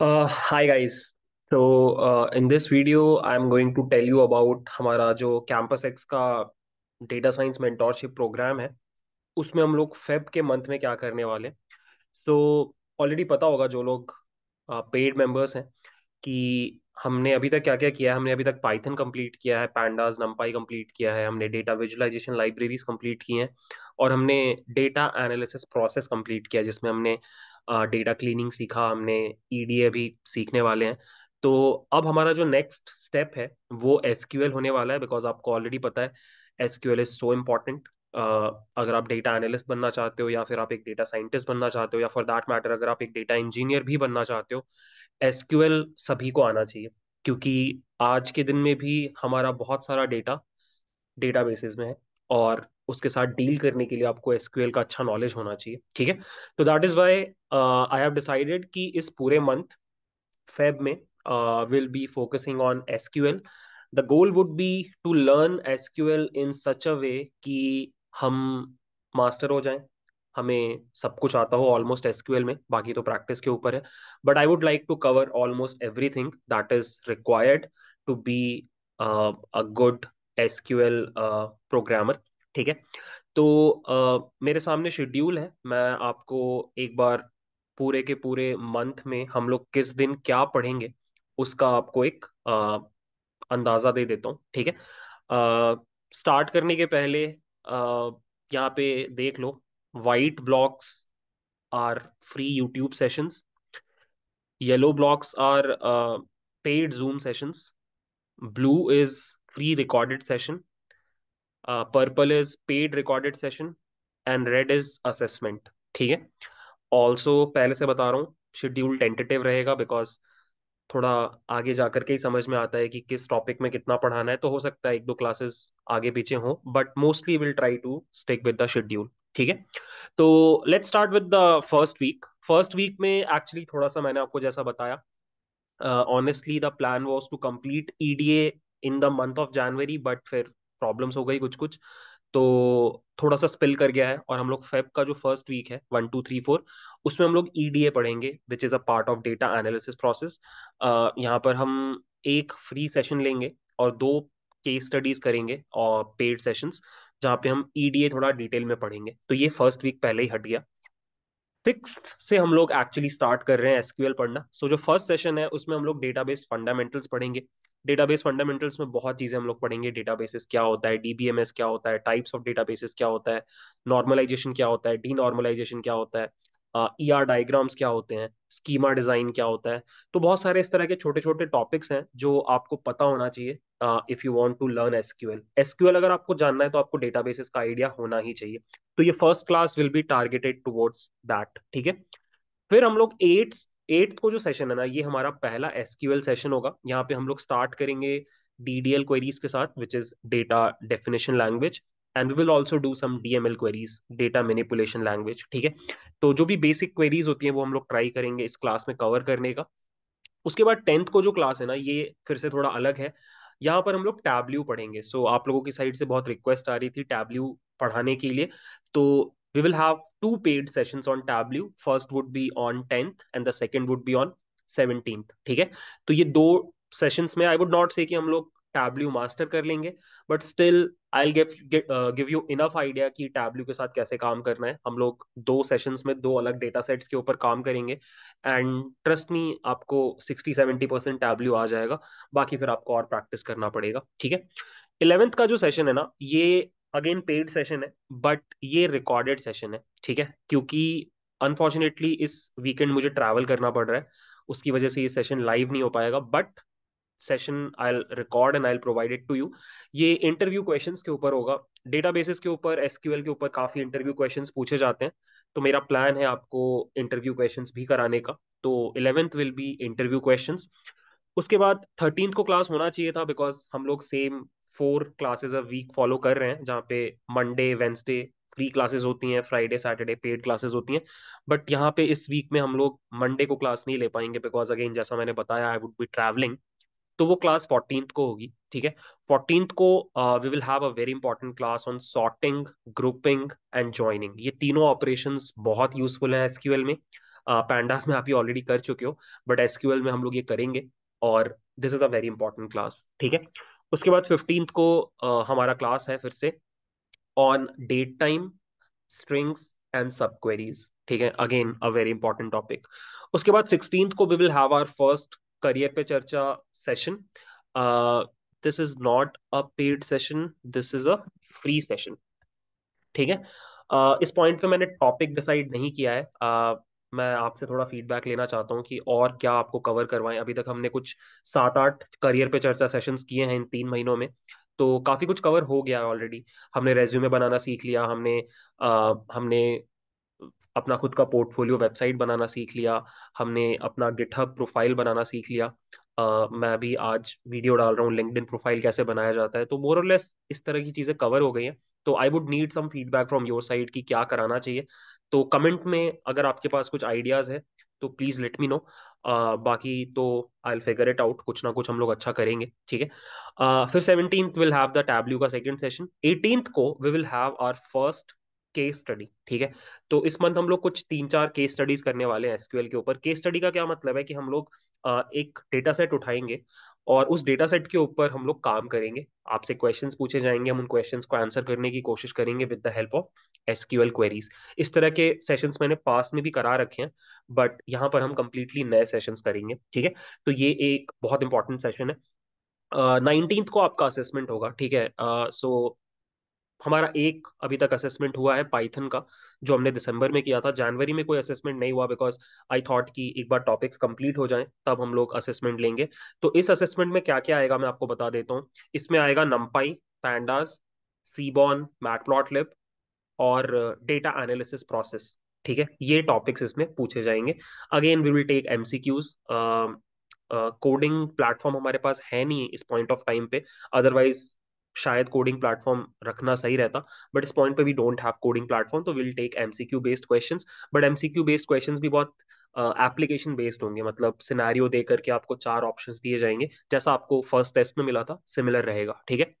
Uh, hi guys. So uh, in this video, I'm going to tell you about हमारा जो campus X का data science mentorship programme है। उसमें हम लोग फेब के मंथ में क्या करने वाले सो ऑलरेडी पता होगा जो लोग पेड मेंबर्स हैं कि हमने अभी तक क्या क्या किया है। हमने अभी तक पाइथन कंप्लीट किया है पैंडाज नंपाई कंप्लीट किया है हमने डेटा विजुअलाइजेशन लाइब्रेरीज कंप्लीट की हैं और हमने डेटा एनालिसिस प्रोसेस कंप्लीट किया जिसमें हमने डेटा क्लीनिंग सीखा हमने ईडीए भी सीखने वाले हैं। तो अब हमारा जो नेक्स्ट स्टेप है, वो एसक्यूएल होने वाला है बिकॉज़ आपको ऑलरेडी पता है एसक्यूएल इज़ सो इंपॉर्टेंट अगर आप डेटा एनालिस्ट बनना चाहते हो या फिर आप एक डेटा साइंटिस्ट बनना चाहते हो या फॉर दैट मैटर अगर आप एक डेटा इंजीनियर भी बनना चाहते हो एसक्यूएल सभी को आना चाहिए। क्योंकि आज के दिन में भी हमारा बहुत सारा डेटा डेटाबेसेस में है, और उसके साथ डील करने के लिए आपको एसक्यूएल का अच्छा नॉलेज होना चाहिए, ठीक है? तो that is why I have decided कि इस पूरे मंथ फेब में will be focusing on SQL the goal would be to learn SQL in such a way कि हम मास्टर हो जाएँ, हमें सब कुछ आता हो ऑलमोस्ट एसक्यूएल में, बाकी तो प्रैक्टिस के ऊपर है. But I would like to cover almost everything that is required to be a good SQL programmer ठीक है? तो uh, मेरे सामने शेड्यूल है। मैं आपको एक बार पूरे के पूरे मंथ में हम लोग किस दिन क्या पढ़ेंगे उसका आपको एक uh, अंदाज़ा दे देता हूँ ठीक है? स्टार्ट करने के पहले यहाँ पे देख लो white blocks are free YouTube sessions yellow blocks are paid Zoom sessions blue is free recorded session purple is paid recorded session and red is assessment ठीक है? ऑल्सो पहले से बता रहा हूँ शेड्यूल टेंटेटिव रहेगा बिकॉज़ थोड़ा आगे जाकर के ही समझ में आता है कि किस टॉपिक में कितना पढ़ाना है तो हो सकता है एक दो क्लासेस आगे पीछे हो but mostly will try to stick with the schedule ठीक है? तो let's start with the first week first week में एक्चुअली थोड़ा सा मैंने आपको जैसा बताया honestly the plan was to complete E D A in the month of January but फिर प्रॉब्लम्स हो गई कुछ कुछ तो थोड़ा सा स्पिल कर गया है और हम लोग फेब का जो फ़र्स्ट वीक है वन टू थ्री फोर उसमें हम लोग ईडीए पढ़ेंगे which is a part of data analysis process यहाँ पर हम एक फ्री सेशन लेंगे और दो केस स्टडीज़ करेंगे और पेड सेशंस जहाँ पे हम ईडीए थोड़ा डिटेल में पढ़ेंगे। तो ये फ़र्स्ट वीक पहले ही हट गया। सिक्स से हम लोग एक्चुअली स्टार्ट कर रहे हैं एसक्यूएल पढ़ना। सो so, जो फ़र्स्ट सेशन है उसमें हम लोग डेटाबेस फंडामेंटल्स पढ़ेंगे। डेटाबेस फंडामेंटल्स में बहुत चीज़ें हम लोग पढ़ेंगे। डेटाबेसेस क्या होता है डीबीएमएस क्या होता है टाइप्स ऑफ़ डेटाबेसेस क्या होता है नॉर्मलाइजेशन क्या होता है डी नॉर्मलाइजेशन क्या होता है ई आर डायग्राम्स क्या होते हैं स्कीमा डिज़ाइन क्या होता है। तो बहुत सारे इस तरह के छोटे छोटे टॉपिक्स हैं जो आपको पता होना चाहिए if you want to learn SQL SQL अगर आपको जानना है तो आपको डेटाबेसेस का आइडिया होना ही चाहिए। तो ये first class will be targeted towards that ठीक है? फिर हम लोग एट्थ एट्थ को जो सेशन है ना ये हमारा पहला एसक्यूएल सेशन होगा। यहाँ पे हम लोग स्टार्ट करेंगे डीडीएल क्वेरीज के साथ which is data definition language and we will also do some DML queries data manipulation language ठीक है? तो जो भी बेसिक क्वेरीज होती हैं वो हम लोग ट्राई करेंगे इस क्लास में कवर करने का। उसके बाद टेंथ को जो क्लास है ना ये फिर से थोड़ा अलग है। यहाँ पर हम लोग टैबल्यू पढ़ेंगे। सो so, आप लोगों की साइड से बहुत रिक्वेस्ट आ रही थी टैबल्यू पढ़ाने के लिए। तो we will have two paid sessions on Tableau. First would be on 10th and the second would be on 17th. ठीक है तो ये दो सेशंस में आई वुड नॉट से कि हम लोग टैबल्यू मास्टर कर लेंगे but still I give give you enough idea कि टैबल्यू के साथ कैसे काम करना है हम लोग दो सेशंस में दो अलग डेटा सेट्स के ऊपर काम करेंगे एंड ट्रस्ट मी आपको सिक्सटी सेवेंटी परसेंट टैबल्यू आ जाएगा बाकी फिर आपको और प्रैक्टिस करना पड़ेगा, ठीक है इलेवेंथ का जो सेशन है ना, ये अगेन पेड सेशन है बट ये रिकॉर्डेड सेशन है, ठीक है? क्योंकि अनफॉर्चुनेटली इस वीकेंड मुझे ट्रैवल करना पड़ रहा है, उसकी वजह से ये सेशन लाइव नहीं हो पाएगा but session I record and I provide it to you ये इंटरव्यू क्वेश्चन के ऊपर होगा डेटा बेसिस के ऊपर एस एसक्यूएल के ऊपर काफ़ी इंटरव्यू क्वेश्चन पूछे जाते हैं तो मेरा प्लान है आपको इंटरव्यू क्वेश्चन भी कराने का तो eleventh will be interview question उसके बाद थर्टींथ को क्लास होना चाहिए था बिकॉज़ हम लोग same four classes a week follow कर रहे हैं जहाँ पे मंडे वेंसडे फ्री क्लासेस होती हैं फ्राइडे सैटरडे पेड क्लासेस होती हैं। बट यहाँ पे इस वीक में हम लोग मंडे को क्लास नहीं ले पाएँगे बिकॉज़ अगेन जैसा मैंने बताया आई वुड बी ट्रैवलिंग तो वो क्लास फोर्टीन को होगी ठीक है? फोर्टीन को we will have a very important class on sorting grouping and joining ये तीनों ऑपरेशन बहुत यूजफुल हैं एसक्यूएल में। पैंडास uh, में आप ये ऑलरेडी कर चुके हो बट एसक्यूएल में हम लोग ये करेंगे और this is a very important class ठीक है? उसके बाद फिफ्टींथ को uh, हमारा क्लास है फिर से on date time strings and सब क्वेरीज ठीक है? Again a very important topic उसके बाद सिक्सटींथ को we will have our first career पे चर्चा session this is not a paid session this is a free session ठीक है? uh, इस पॉइंट पे मैंने टॉपिक डिसाइड नहीं किया है. uh, मैं आपसे थोड़ा फीडबैक लेना चाहता हूँ कि और क्या आपको कवर करवाएँ? अभी तक हमने कुछ सात आठ करियर पे चर्चा सेशंस किए हैं इन तीन महीनों में तो काफ़ी कुछ कवर हो गया है ऑलरेडी हमने रेज्यूमे बनाना सीख लिया हमने आ, हमने अपना खुद का पोर्टफोलियो वेबसाइट बनाना सीख लिया हमने अपना गिटहब प्रोफ़ाइल बनाना सीख लिया। uh, मैं अभी आज वीडियो डाल रहा हूँ लिंक्डइन प्रोफ़ाइल कैसे बनाया जाता है तो मोर और लेस इस तरह की चीज़ें कवर हो गई हैं। तो I would need some feedback from your side कि क्या कराना चाहिए। तो कमेंट में अगर आपके पास कुछ आइडियाज़ है तो प्लीज़ लेट मी नो बाकी तो आई फिगर इट आउट कुछ ना कुछ हम लोग अच्छा करेंगे ठीक है? uh, फिर seventeen will have the Tableau का सेकेंड सेशन एटीन को we will have our first case study ठीक है? तो इस मंथ हम लोग कुछ तीन चार केस स्टडीज़ करने वाले हैं एसक्यूएल के ऊपर. केस स्टडी का क्या मतलब है कि हम लोग एक डेटा सेट उठाएँगे और उस डेटा सेट के ऊपर हम लोग काम करेंगे। आपसे क्वेश्चंस पूछे जाएँगे हम उन क्वेश्चंस को आंसर करने की कोशिश करेंगे with the help of SQL queries इस तरह के सेशंस मैंने पास में भी करा रखे हैं बट यहाँ पर हम कंप्लीटली नए सेशंस करेंगे ठीक है? तो ये एक बहुत इंपॉर्टेंट सेशन है। नाइनटीन uh, को आपका असेसमेंट होगा ठीक है? सो uh, so, हमारा एक अभी तक असेसमेंट हुआ है पाइथन का, जो हमने दिसंबर में किया था। जनवरी में कोई असेसमेंट नहीं हुआ बिकॉज़ आई थॉट कि एक बार टॉपिक्स कंप्लीट हो जाएँ, तब हम लोग असेसमेंट लेंगे। तो इस असेसमेंट में क्या क्या आएगा मैं आपको बता देता हूँ। इसमें आएगा नम्पाई पैंडास सीबॉन मैटप्लॉटलिब और डेटा एनालिसिस प्रोसेस ठीक है? ये टॉपिक्स इसमें पूछे जाएँगे। Again we will take MCQs coding platform हमारे पास है नहीं इस पॉइंट ऑफ़ टाइम पे। अदरवाइज़ शायद कोडिंग प्लेटफॉर्म रखना सही रहता बट इस पॉइंट पे we don't have coding platform तो will take MCQ based questions but MCQ based questions भी बहुत एप्लीकेशन बेस्ड होंगे मतलब सिनेरियो दे करके आपको चार ऑप्शंस दिए जाएँगे, जैसा आपको फ़र्स्ट टेस्ट में मिला था सिमिलर रहेगा, ठीक है?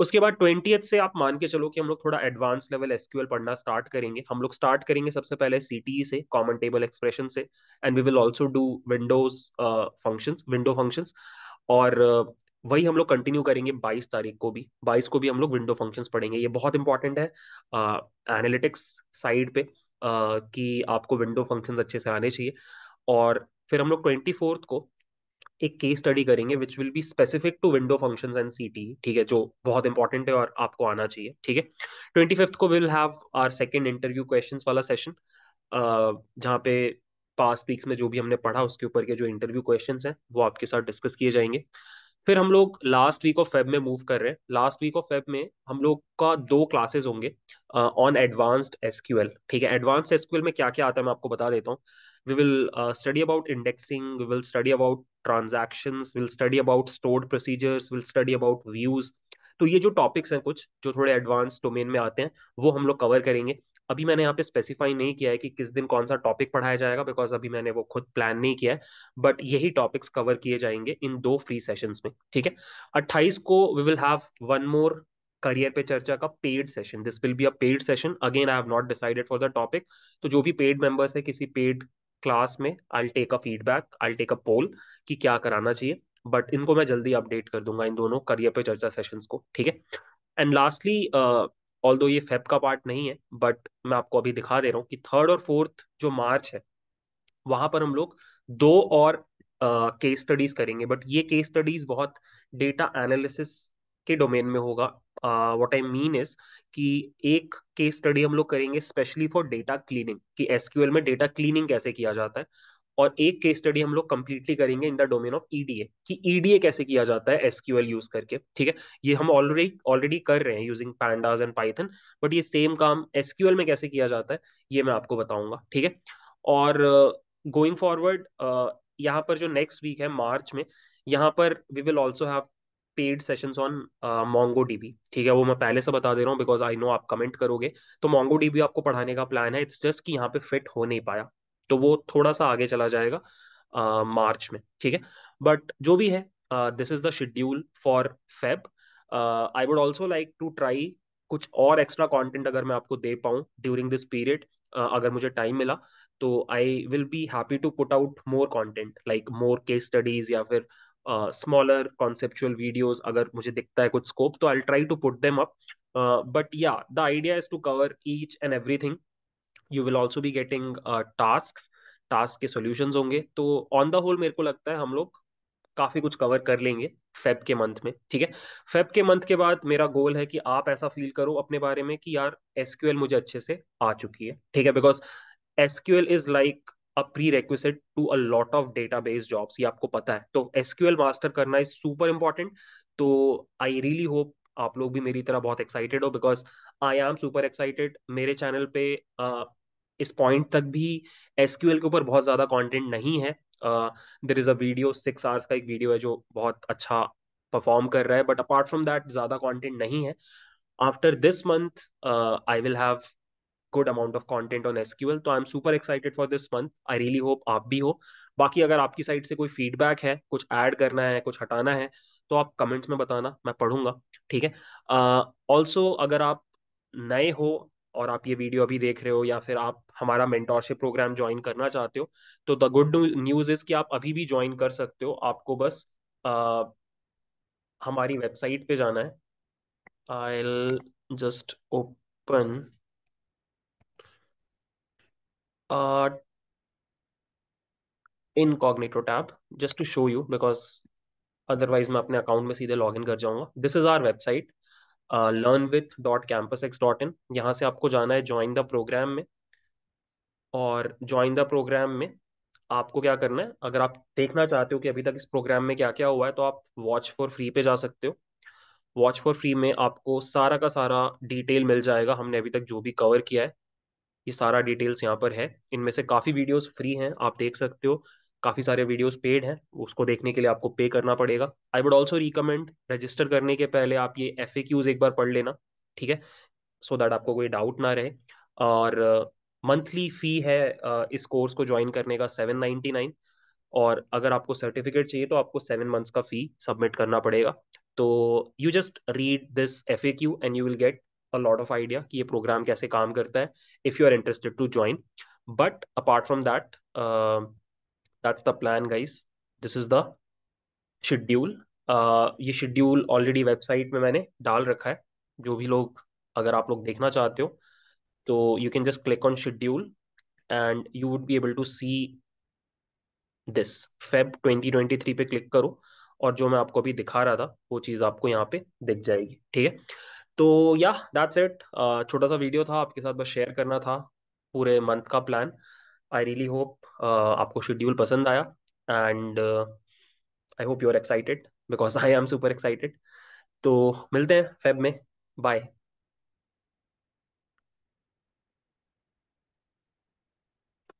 उसके बाद ट्वेंटी से आप मान के चलो कि हम लोग थोड़ा एडवांस लेवल एसक्यूएल पढ़ना स्टार्ट करेंगे, हम लोग स्टार्ट करेंगे सबसे पहले सीटीई से कॉमन टेबल एक्सप्रेशन से and we will also do windows functions window functions और वही हम लोग कंटिन्यू करेंगे 22 तारीख को भी। 22 को भी हम लोग विंडो फ़ंक्शंस पढ़ेंगे। ये बहुत इंपॉर्टेंट है एनालिटिक्स साइड पे uh, कि आपको विंडो फ़ंक्शंस अच्छे से आने चाहिए। और फिर हम लोग ट्वेंटी फोर्थ को एक केस स्टडी करेंगे which will be specific to window functions and CTE ठीक है जो बहुत इंपॉर्टेंट है और आपको आना चाहिए ठीक है। ट्वेंटी फिफ्थ को will have our second interview questions वाला सेशन जहाँ पे पास्ट वीक्स में जो भी हमने पढ़ा उसके ऊपर के जो इंटरव्यू क्वेश्चंस हैं वो आपके साथ डिस्कस किए जाएँगे। फिर हम लोग लास्ट वीक ऑफ़ फेब में मूव कर रहे हैं। लास्ट वीक ऑफ़ फेब में हम लोग का दो क्लासेस होंगे ऑन एडवांस्ड एसक्यूएल ठीक है? एडवांस्ड एसक्यूएल में क्या क्या आता है मैं आपको बता देता हूँ। We will uh, study about indexing we will study about transactions we'll study about stored procedures we'll study about views तो ये जो टॉपिक्स हैं कुछ जो थोड़े एडवांस डोमेन में आते हैं वो हम लोग कवर करेंगे। अभी मैंने यहाँ पे स्पेसिफाई नहीं किया है कि किस दिन कौन सा टॉपिक पढ़ाया जाएगा बिकॉज़ अभी मैंने वो खुद प्लान नहीं किया है बट यही टॉपिक्स कवर किए जाएँगे इन दो फ्री सेशंस में, ठीक है? अट्ठाईस को we will have one more career पे चर्चा का paid session this will be a paid session again I have not decided for the topic तो जो भी पेड मेंबर्स है किसी पेड क्लास में I take a feedback I take a poll कि क्या कराना चाहिए बट इनको मैं जल्दी अपडेट कर दूँगा इन दोनों करियर पे चर्चा सेशंस को, ठीक है? एंड लास्टली ऑल दो ये फेब का पार्ट नहीं है बट मैं आपको अभी दिखा दे रहा हूँ कि थर्ड और फोर्थ जो मार्च है वहाँ पर हम लोग दो और केस uh, स्टडीज़ करेंगे। बट ये केस स्टडीज़ बहुत डेटा एनालिसिस के डोमेन में होगा। व्हाट आई मीन इज़ कि एक केस स्टडी हम लोग करेंगे स्पेशली फॉर डेटा क्लीनिंग कि एसक्यूएल में डेटा क्लीनिंग कैसे किया जाता है। और एक केस स्टडी हम लोग कंप्लीटली करेंगे in the domain of EDA कि ईडीए कैसे किया जाता है एसक्यूएल यूज़ करके ठीक है? ये हम ऑलरेडी ऑलरेडी कर रहे हैं using pandas and Python but ये सेम काम एसक्यूएल में कैसे किया जाता है ये मैं आपको बताऊँगा ठीक है? और गोइंग uh, फॉरवर्ड uh, यहाँ पर जो नेक्स्ट वीक है मार्च में यहाँ पर we will also have paid sessions on Mongo DB ठीक है? वो मैं पहले से बता दे रहा हूँ बिकॉज़ आई नो आप कमेंट करोगे तो मोंगो डीबी आपको पढ़ाने का प्लान है इट्स जस्ट कि यहाँ पे फिट हो नहीं पाया। तो वो थोड़ा सा आगे चला जाएगा मार्च uh, में ठीक है? बट जो भी है this is the schedule for Feb I would also like to try कुछ और एक्स्ट्रा कंटेंट अगर मैं आपको दे पाऊँ ड्यूरिंग दिस पीरियड अगर मुझे टाइम मिला तो I will be happy to put out more content like more case studies या फिर स्मॉलर कॉन्सेप्चुअल वीडियोज़ अगर मुझे दिखता है कुछ स्कोप तो I try to put them up but या the idea is to cover each and everything you will also be getting task task के सोल्यूशन होंगे। तो ऑन द होल मेरे को लगता है हम लोग काफ़ी कुछ कवर कर लेंगे फेब के मंथ में ठीक है? फेब के मंथ के बाद मेरा गोल है कि आप ऐसा फील करो अपने बारे में कि यार एसक्यूएल मुझे अच्छे से आ चुकी है ठीक है? Because SQL is like a prerequisite to a lot of database jobs ये आपको पता है। तो एसक्यूएल मास्टर करना इज़ सुपर इंपॉर्टेंट तो आई रियली होप आप लोग भी मेरी तरह बहुत एक्साइटेड हो because I am super excited मेरे चैनल पे uh, इस पॉइंट तक भी एसक्यूएल के ऊपर बहुत ज़्यादा कंटेंट नहीं है। There is a video six hours का एक वीडियो है जो बहुत अच्छा परफॉर्म कर रहा है बट अपार्ट फ्रॉम दैट ज़्यादा कंटेंट नहीं है। After this month I will have good amount of content on SQL तो I am super excited for this month I really hope आप भी हो। बाकी अगर आपकी साइड से कोई फीडबैक है कुछ ऐड करना है कुछ हटाना है तो आप कमेंट्स में बताना मैं पढ़ूँगा ठीक है? ऑल्सो uh, अगर आप नए हो और आप ये वीडियो अभी देख रहे हो या फिर आप हमारा मेंटोरशिप प्रोग्राम ज्वाइन करना चाहते हो तो द गुड न्यूज़ इज़ कि आप अभी भी ज्वाइन कर सकते हो। आपको बस आ, हमारी वेबसाइट पे जाना है। I just open incognito tab just to show you because otherwise मैं अपने अकाउंट में सीधे लॉग इन कर जाऊँगा। This is our website learn with dot campus x dot in यहाँ से आपको जाना है ज्वाइन द प्रोग्राम में। और ज्वाइन द प्रोग्राम में आपको क्या करना है, अगर आप देखना चाहते हो कि अभी तक इस प्रोग्राम में क्या क्या हुआ है तो आप वॉच फॉर फ्री पे जा सकते हो। वॉच फॉर फ्री में आपको सारा का सारा डिटेल मिल जाएगा। हमने अभी तक जो भी कवर किया है, ये सारा डिटेल्स यहाँ पर है। इनमें से काफ़ी वीडियोस फ्री हैं, आप देख सकते हो। काफ़ी सारे वीडियोस पेड हैं, उसको देखने के लिए आपको पे करना पड़ेगा। I would also recommend register करने के पहले आप ये एफ़ एक बार पढ़ लेना, ठीक है? सो दैट आपको कोई डाउट ना रहे। और मंथली फ़ी है इस कोर्स को ज्वाइन करने का सेवन नाइन्टी नाइन और अगर आपको सर्टिफिकेट चाहिए तो आपको सेवन मंथ्स का फ़ी सबमिट करना पड़ेगा। तो you just read this F A Q and you will get a lot of idea कि ये प्रोग्राम कैसे काम करता है if you are interested to join but apart from that that's the plan guys this is the schedule ये schedule already website में मैंने डाल रखा है। जो भी लोग, अगर आप लोग देखना चाहते हो तो you can just click on schedule and you would be able to see this. Feb 2023 पे क्लिक करो और जो मैं आपको अभी दिखा रहा था, वो चीज़ आपको यहाँ पे दिख जाएगी, ठीक है? तो या दैट्स इट छोटा सा वीडियो था, आपके साथ बस शेयर करना था, पूरे मंथ का प्लान आई रियली होप आपको शेड्यूल पसंद आया and I hope you are excited because I am super excited तो मिलते हैं फेब में. बाय